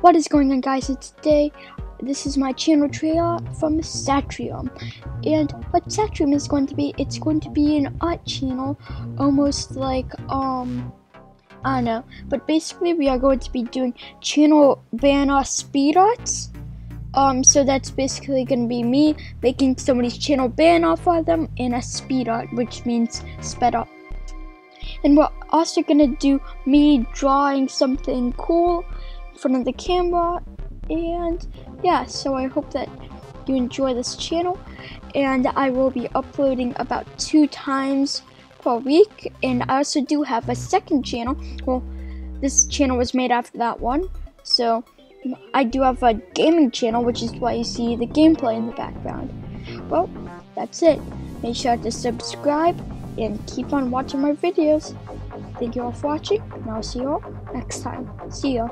What is going on guys? It's today. This is my channel trailer from Satruim. And what Satruim is going to be, it's going to be an art channel, almost like, um, I don't know. But basically we are going to be doing channel banner speed arts. Um, so that's basically gonna be me making somebody's channel banner for them in a speed art, which means sped up. And we're also gonna do me drawing something cool front of the camera. And yeah, so I hope that you enjoy this channel. And I will be uploading about two times per week. And I also do have a second channel. Well, this channel was made after that one. So I do have a gaming channel, which is why you see the gameplay in the background. Well, that's it. Make sure to subscribe and keep on watching my videos. Thank you all for watching, and I'll see you all next time. See ya.